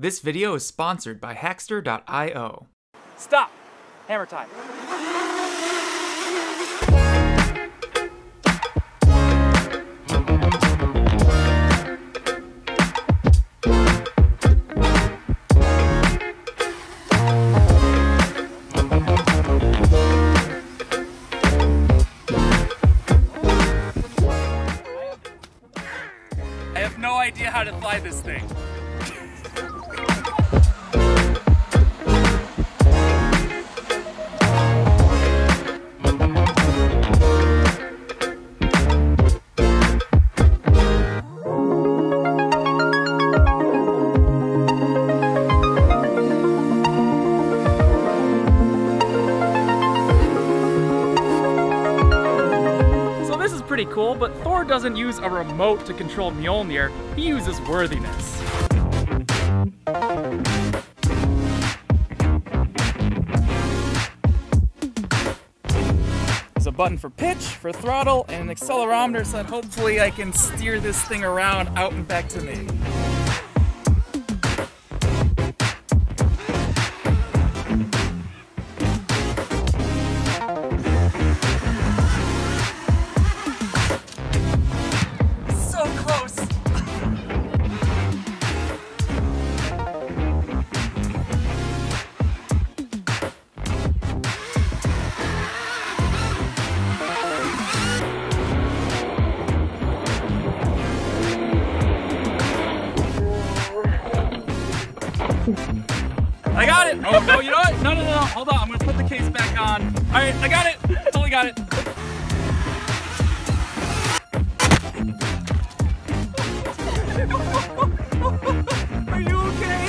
This video is sponsored by Hackster.io. Stop! Hammer time. I have no idea how to fly this thing. pretty cool, but Thor doesn't use a remote to control Mjolnir, he uses worthiness. There's a button for pitch, for throttle, and an accelerometer so that hopefully I can steer this thing around out and back to me. I got it! Oh, no, you know what? No, no, no, no. Hold on. I'm going to put the case back on. All right, I got it. Totally got it. Are you okay?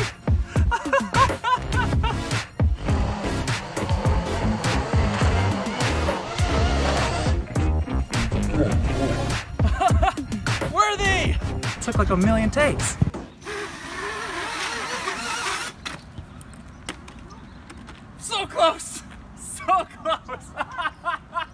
Worthy! Took like a million takes. So close! So close!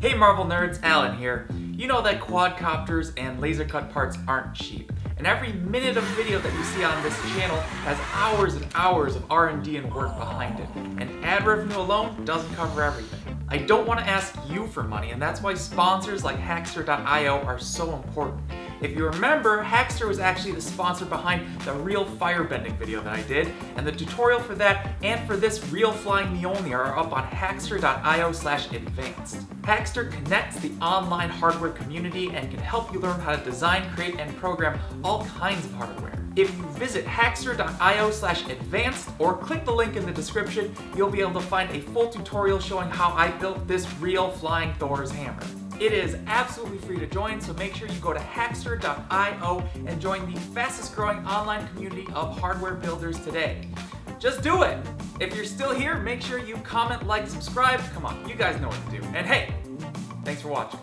Hey Marvel nerds, Allen here. You know that quadcopters and laser cut parts aren't cheap. And every minute of video that you see on this channel has hours and hours of R&D and work behind it. And ad revenue alone doesn't cover everything. I don't want to ask you for money, and that's why sponsors like Hackster.io are so important. If you remember, Hackster was actually the sponsor behind the real firebending video that I did, and the tutorial for that and for this real flying Mjolnir are up on hackster.io slash advanced. Hackster connects the online hardware community and can help you learn how to design, create, and program all kinds of hardware. If you visit hackster.io slash advanced or click the link in the description, you'll be able to find a full tutorial showing how I built this real flying Thor's hammer. It is absolutely free to join, so make sure you go to hackster.io and join the fastest growing online community of hardware builders today. Just do it! If you're still here, make sure you comment, like, subscribe. Come on, you guys know what to do. And hey, thanks for watching.